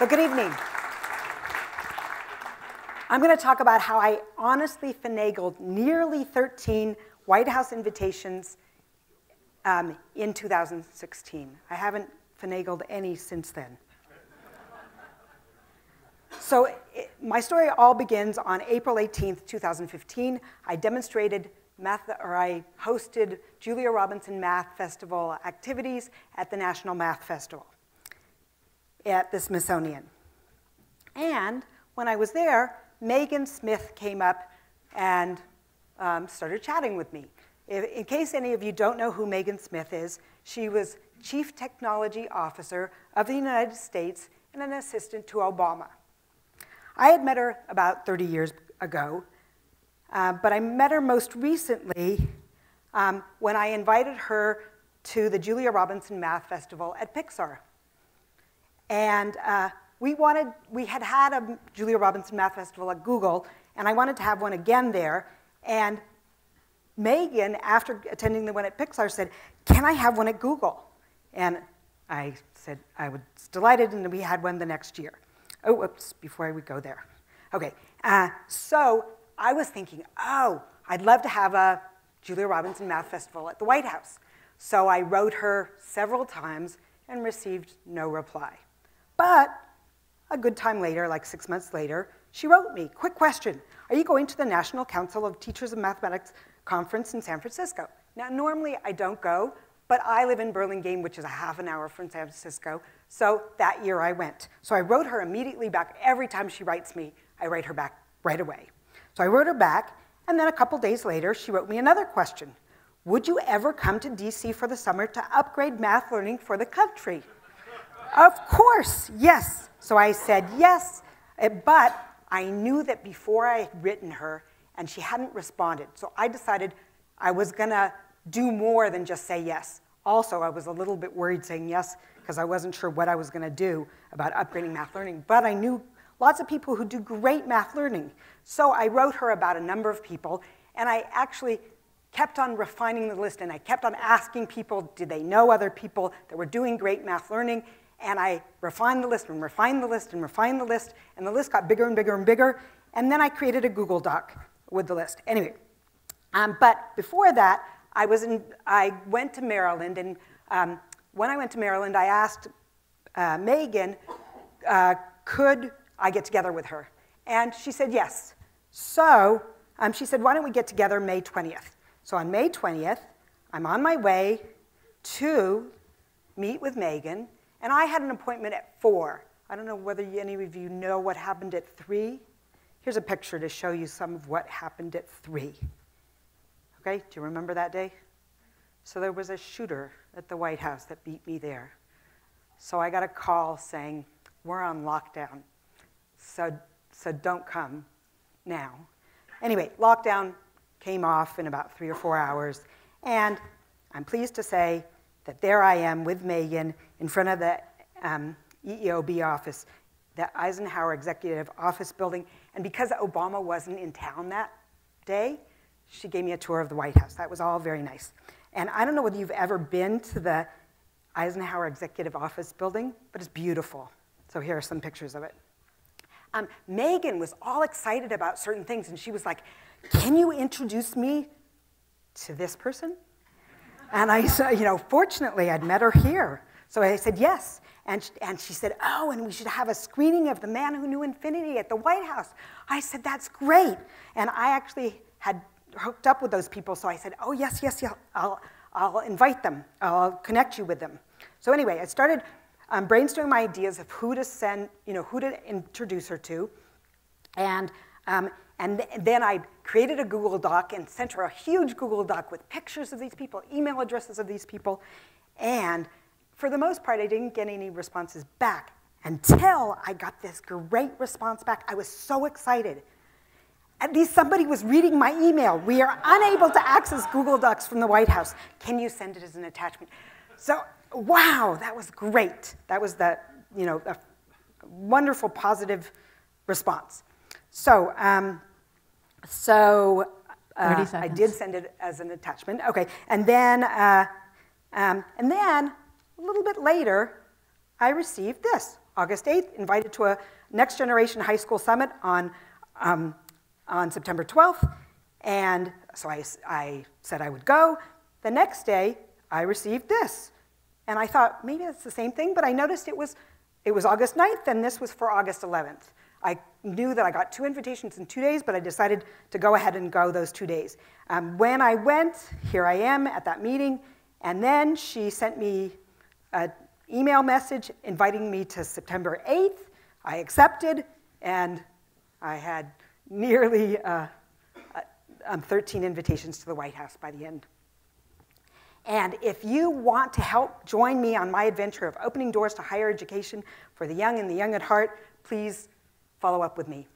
So, good evening. I'm going to talk about how I honestly finagled nearly 13 White House invitations um, in 2016. I haven't finagled any since then. so, it, my story all begins on April 18th, 2015. I demonstrated math, or I hosted Julia Robinson Math Festival activities at the National Math Festival at the Smithsonian. And when I was there, Megan Smith came up and um, started chatting with me. If, in case any of you don't know who Megan Smith is, she was Chief Technology Officer of the United States and an assistant to Obama. I had met her about 30 years ago, uh, but I met her most recently um, when I invited her to the Julia Robinson Math Festival at Pixar. And uh, we wanted, we had had a Julia Robinson Math Festival at Google, and I wanted to have one again there. And Megan, after attending the one at Pixar, said, Can I have one at Google? And I said I was delighted, and we had one the next year. Oh, whoops, before would go there. Okay, uh, so I was thinking, oh, I'd love to have a Julia Robinson Math Festival at the White House. So I wrote her several times and received no reply. But a good time later, like six months later, she wrote me, quick question, are you going to the National Council of Teachers of Mathematics conference in San Francisco? Now, normally I don't go, but I live in Burlingame, which is a half an hour from San Francisco, so that year I went. So I wrote her immediately back. Every time she writes me, I write her back right away. So I wrote her back, and then a couple days later, she wrote me another question. Would you ever come to DC for the summer to upgrade math learning for the country? Of course, yes. So I said yes, eh, but I knew that before I had written her and she hadn't responded. So I decided I was going to do more than just say yes. Also, I was a little bit worried saying yes because I wasn't sure what I was going to do about upgrading math learning. But I knew lots of people who do great math learning. So I wrote her about a number of people, and I actually kept on refining the list, and I kept on asking people, did they know other people that were doing great math learning? And I refined the list and refined the list and refined the list, and the list got bigger and bigger and bigger, and then I created a Google Doc with the list. Anyway, um, but before that, I, was in, I went to Maryland, and um, when I went to Maryland, I asked uh, Megan, uh, could I get together with her? And she said yes. So um, she said, why don't we get together May 20th? So on May 20th, I'm on my way to meet with Megan, and I had an appointment at 4. I don't know whether any of you know what happened at 3. Here's a picture to show you some of what happened at 3. Okay, do you remember that day? So there was a shooter at the White House that beat me there. So I got a call saying, We're on lockdown, so, so don't come now. Anyway, lockdown came off in about three or four hours, and I'm pleased to say that there I am with Megan in front of the um, EEOB office, the Eisenhower Executive Office building. And because Obama wasn't in town that day, she gave me a tour of the White House. That was all very nice. And I don't know whether you've ever been to the Eisenhower Executive Office building, but it's beautiful. So here are some pictures of it. Um, Megan was all excited about certain things, and she was like, Can you introduce me to this person? And I said, You know, fortunately, I'd met her here. So I said, yes. And, and she said, oh, and we should have a screening of The Man Who Knew Infinity at the White House. I said, that's great. And I actually had hooked up with those people, so I said, oh, yes, yes, yes, I'll, I'll invite them. I'll connect you with them. So anyway, I started um, brainstorming my ideas of who to send, you know, who to introduce her to. And, um, and th then I created a Google Doc and sent her a huge Google Doc with pictures of these people, email addresses of these people, and for the most part, I didn't get any responses back until I got this great response back. I was so excited. At least somebody was reading my email. We are unable to access Google Docs from the White House. Can you send it as an attachment? So, wow, that was great. That was the, you know, a wonderful positive response. So, um, so uh, I did send it as an attachment. Okay, and then, uh, um, and then a little bit later, I received this August 8th, invited to a Next Generation High School Summit on, um, on September 12th, and so I, I said I would go. The next day, I received this. And I thought, maybe it's the same thing, but I noticed it was, it was August 9th, and this was for August 11th. I knew that I got two invitations in two days, but I decided to go ahead and go those two days. Um, when I went, here I am at that meeting, and then she sent me an email message inviting me to September 8th. I accepted, and I had nearly uh, uh um, 13 invitations to the White House by the end. And if you want to help join me on my adventure of opening doors to higher education for the young and the young at heart, please follow up with me.